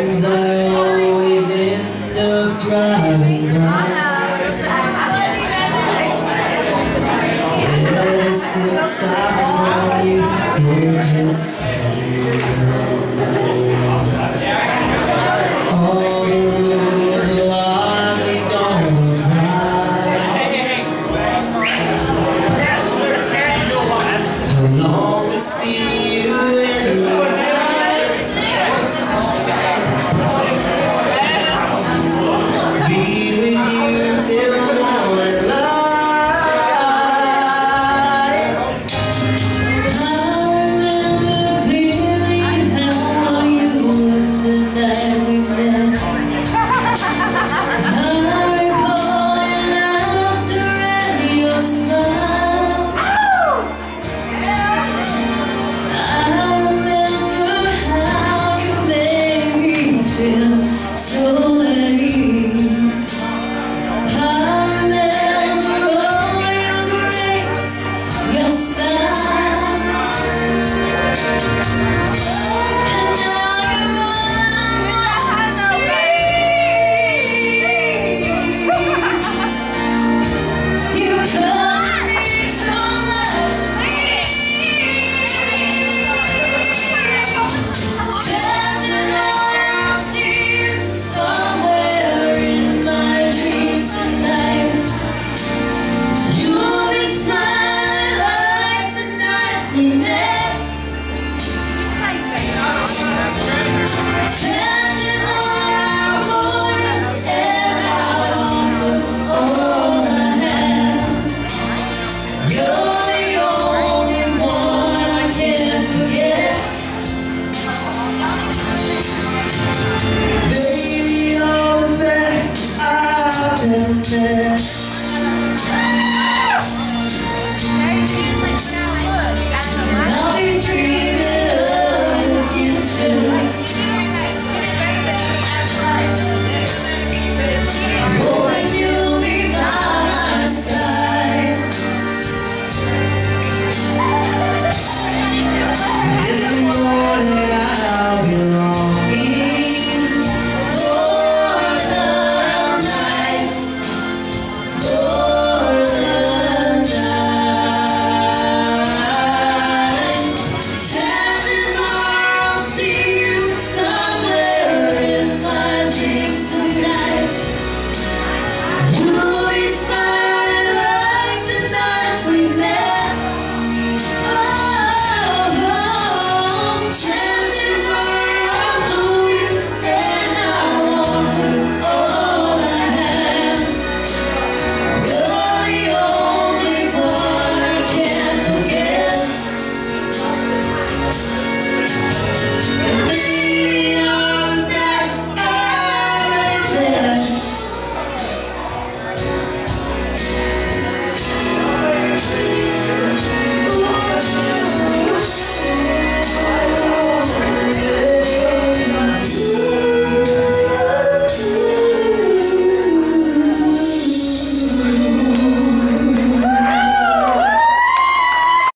Seems always driving Ever since I've you, you just tenderness